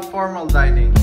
formal dining.